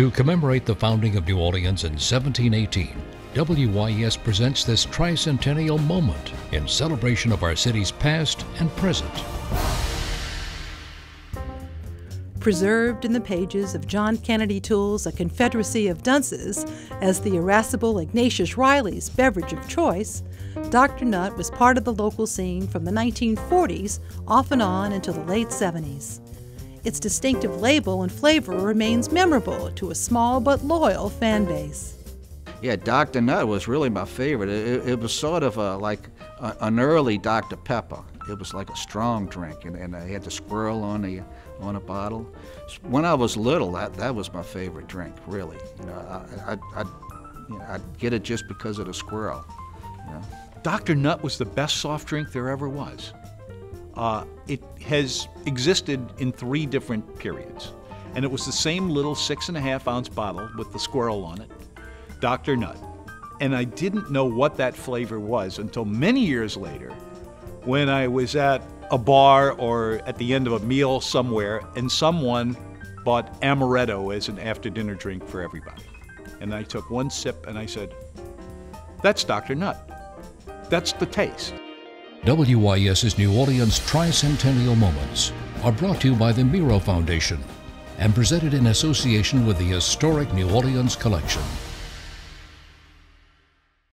To commemorate the founding of New Orleans in 1718, WYES presents this tricentennial moment in celebration of our city's past and present. Preserved in the pages of John Kennedy Toole's A Confederacy of Dunces as the irascible Ignatius Reilly's beverage of choice, Dr. Nut was part of the local scene from the 1940s off and on until the late 70s. Its distinctive label and flavor remains memorable to a small but loyal fan base. Yeah, Dr. Nut was really my favorite. It, it was sort of a, like a, an early Dr. Pepper. It was like a strong drink, and, and I had the squirrel on the on a bottle. When I was little, that that was my favorite drink. Really, you know, I, I, I'd, you know, I'd get it just because of the squirrel. You know? Dr. Nut was the best soft drink there ever was. Uh, it has existed in three different periods, and it was the same little six and a half ounce bottle with the squirrel on it, Dr. Nut. And I didn't know what that flavor was until many years later when I was at a bar or at the end of a meal somewhere and someone bought amaretto as an after dinner drink for everybody. And I took one sip and I said, That's Dr. Nut. That's the taste. WYES's New Orleans Tricentennial Moments are brought to you by the Meraux Foundation and presented in association with the historic New Orleans Collection.